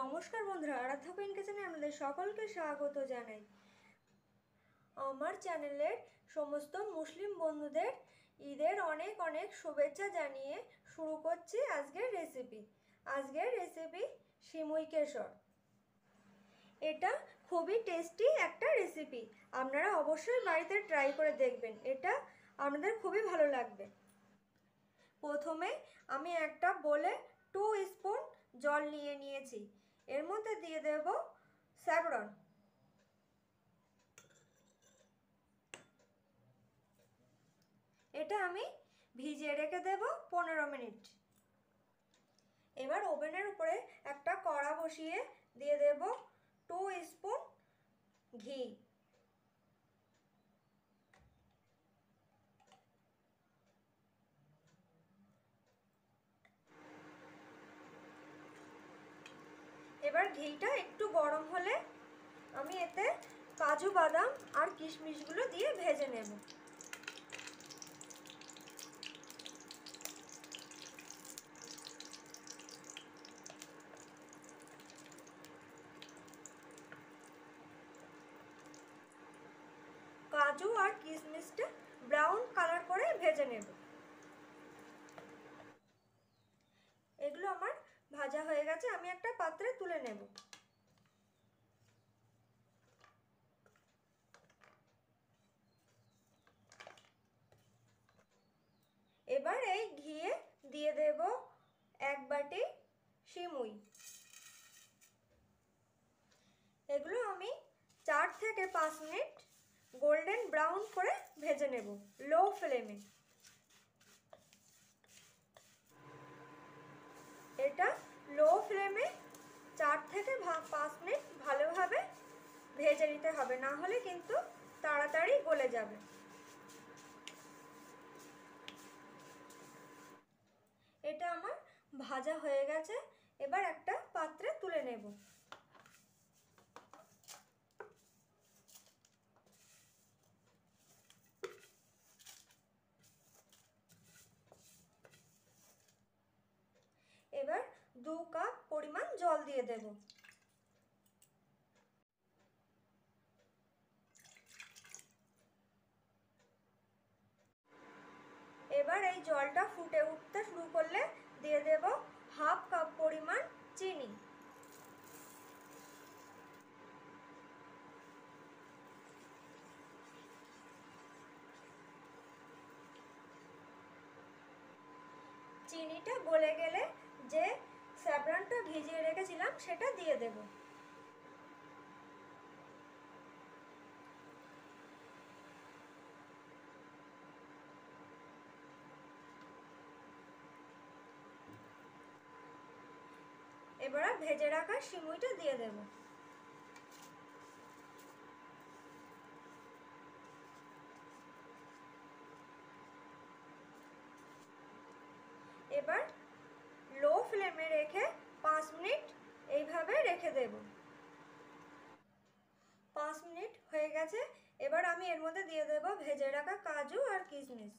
নমস্কার বন্ধুরা, আরাধ্যা পেন কিচেনে আমাদের সকলকে স্বাগত জানাই। আমার চ্যানেলের সমস্ত মুসলিম বন্ধুদের ঈদের অনেক অনেক শুভেচ্ছা জানিয়ে শুরু করছি আজকের রেসিপি আজকের রেসিপি সিমুই কেশর। এটা খুবই টেস্টি একটা রেসিপি আপনারা অবশ্যই বাড়িতে ট্রাই করে দেখবেন। এটা আপনাদের খুবই ভালো লাগবে। প্রথমে আমি একটা বলে টু স্পুন জল নিয়ে নিয়েছি। এর মধ্যে দিয়ে দেব স্যাবরন। এটা আমি ভিজিয়ে রেখে দেব পনেরো মিনিট। এবার ওভেনের উপরে একটা কড়া বসিয়ে দিয়ে দেব টু স্পুন ঘি। এবার ঘিটা একটু গরম হলে আমি এতে কাজু বাদাম আর কিশমিশগুলো দিয়ে ভেজে নেব। কাজু আর কিশমিশটা ব্রাউন কালার করে ভেজে নেব এগুলো আমার ভাজা হয়ে গেছে আমি একটা পাত্রে তুলে নেব। এবার এই ঘিয়ে দিয়ে দেব এক বাটি শিমুই। এগুলো আমি চার থেকে পাঁচ মিনিট গোল্ডেন ব্রাউন করে ভেজে নেব লো ফ্লেমে এটা লো ফ্লেমে চার থেকে পাঁচ মিনিট ভালোভাবে ভেজে নিতে হবে। না হলে কিন্তু তাড়াতাড়ি গলে যাবে। এটা আমার ভাজা হয়ে গেছে। এবার একটা পাত্রে তুলে নেব এবার দু কাপ পরিমাণ জল দিয়ে দেব। এবার এই জলটা ফুটে উঠতে শুরু করলে দিয়ে দেব হাফ কাপ পরিমাণ চিনি। চিনিটা গলে গেলে যে স্যাবরানটা ভিজিয়ে রেখেছিলাম সেটা দিয়ে দেব। এবার ভেজে রাখা সিমুইটা দিয়ে দেব এবার লো ফ্লেমে রেখে পাঁচ মিনিট এইভাবে রেখে দেব। পাঁচ মিনিট হয়ে গেছে, এবার আমি এর মধ্যে দিয়ে দেব ভেজে রাখা কাজু আর কিশমিশ।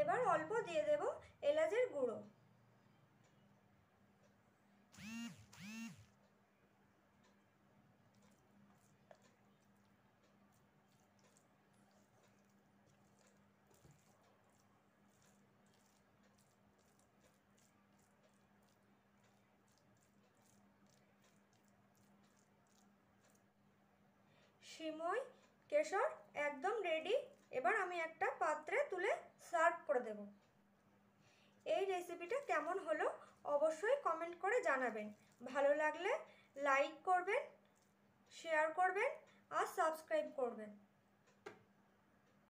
এবার অল্প দিয়ে দেব সিমই, কেশর একদম রেডি এবার আমি একটা পাত্রে তুলে সার্ভ করে দেব। এই রেসিপিটা কেমন হলো অবশ্যই কমেন্ট করে জানাবেন। ভালো লাগলে লাইক করবেন শেয়ার করবেন আর সাবস্ক্রাইব করবেন।